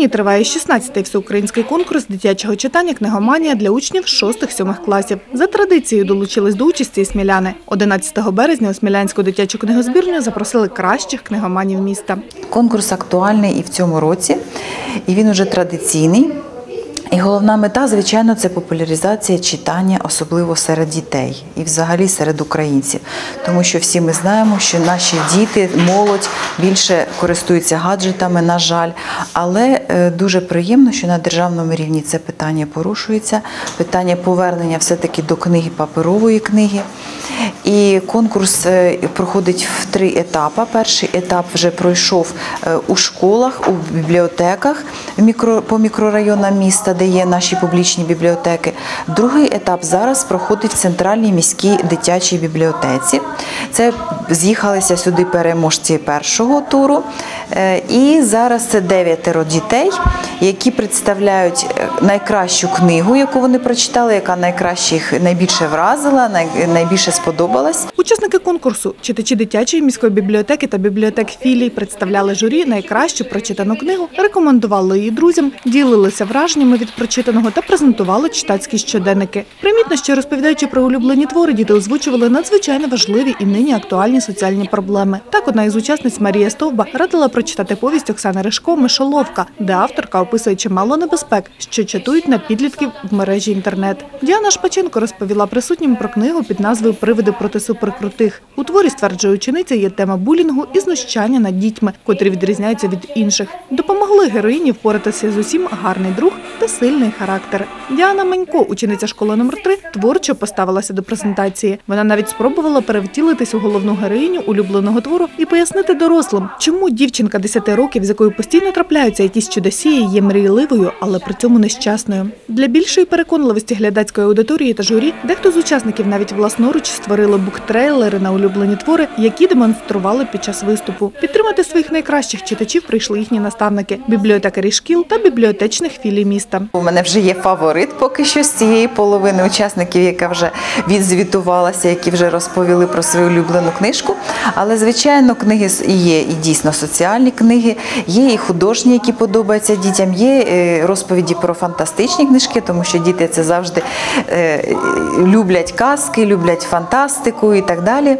Нині триває 16-й всеукраїнський конкурс дитячого читання «Книгоманія» для учнів 6-7 класів. За традицією долучились до участі і сміляни. 11 березня у Смілянську дитячу книгозбірню запросили кращих книгоманів міста. Конкурс актуальний і в цьому році, і він уже традиційний. І головна мета, звичайно, це популяризація читання, особливо серед дітей і взагалі серед українців. Тому що всі ми знаємо, що наші діти, молодь більше користуються гаджетами, на жаль. Але е, дуже приємно, що на державному рівні це питання порушується. Питання повернення все-таки до книги паперової книги. І конкурс е, проходить в три етапи. Перший етап вже пройшов е, у школах, у бібліотеках по мікрорайонам міста, де є наші публічні бібліотеки. Другий етап зараз проходить в центральній міській дитячій бібліотеці. Це з'їхалися сюди переможці першого туру. Е, І зараз це дев'ятеро дітей, які представляють е, найкращу книгу, яку вони прочитали, яка найкраще їх найбільше вразила, найбільше сподобалась. Учасники конкурсу, читачі дитячої міської бібліотеки та бібліотек філій представляли журі найкращу прочитану книгу, рекомендували її друзям, ділилися враженнями від прочитаного та презентували читацькі щоденники. Примітно, що розповідаючи про улюблені твори, діти озвучували надзвичайно важливі і нині актуальні соціальні проблеми. Так, одна із учасниць Марія Стовба радила прочитати повість Оксани Ришко Мишоловка, де авторка описує чимало небезпек, що чатують на підлітків в мережі інтернет. Діана Шпаченко розповіла присутнім про книгу під назвою Привиди проти суперкрутих. У творі стверджує учениця є тема булінгу і знущання над дітьми, котрі відрізняються від інших. Допомогли героїні впоратися з усім гарний друг та сильний характер. Діана Манько, учениця школи номер 3 творчо поставилася до презентації. Вона навіть спробувала перевтілитись у головну героїню улюбленого твору і пояснити дорослим, чому дівчинка 10 років, з якою постійно трапляються якісь чудосії, є мрійливою, але при цьому нещасною. Для більшої переконливості глядацької аудиторії та журі дехто з учасників навіть власноруч створили буктрейлери на улюблені твори, які демонстрували під час виступу. Підтримати своїх найкращих читачів прийшли їхні наставники, бібліотекарі шкіл та бібліотечних філій міста. У мене вже є фаворит поки що з цієї половини учасників, яка вже відзвітувалася, які вже розповіли про свою улюблену книжку. Але, звичайно, книги є і дійсно соціальні книги, є і художні, які подобаються дітям, є е, розповіді про фантастичні книжки, тому що діти це завжди е, люблять казки, люблять фантастику і так далі.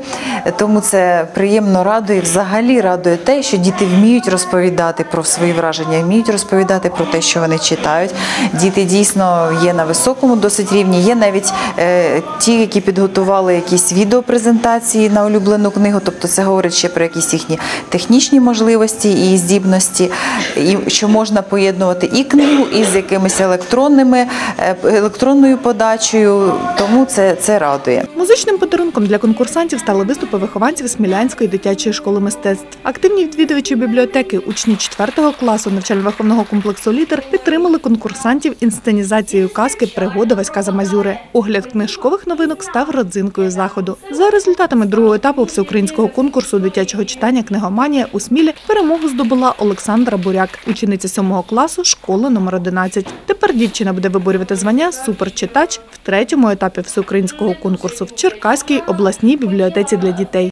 Тому це приємно радує. Взагалі радує те, що діти вміють розповідати про свої враження, вміють розповідати про те, що вони читають. Діти дійсно є на високому досить рівні. Є навіть е, ті, які підготували якісь відеопрезентації на улюблену книгу, тобто це говорить ще про якісь їхні технічні можливості і здібності, і що можна поєднувати і книгу із якимись електронними е, електронною подачею. Тому це, це радує. Музичним подарунком для конкурсантів стали виступи вихованців Смілянської дитячої школи мистецтв. Активні відвідувачі бібліотеки, учні 4 класу навчально-виховного комплексу Літер підтримали конкурсантів інсценізацією казки Пригода Васька Замазюри. Огляд книжкових новинок став родзинкою заходу. За результатами другого етапу всеукраїнського конкурсу дитячого читання Книгоманія у Смілі перемогу здобула Олександра Буряк, учениця 7 класу школи номер 11. Тепер дівчина буде виборювати звання суперчитач в третьому етапі всеукраїнського конкурсу в Черкаській обласній бібліотеці для дітей.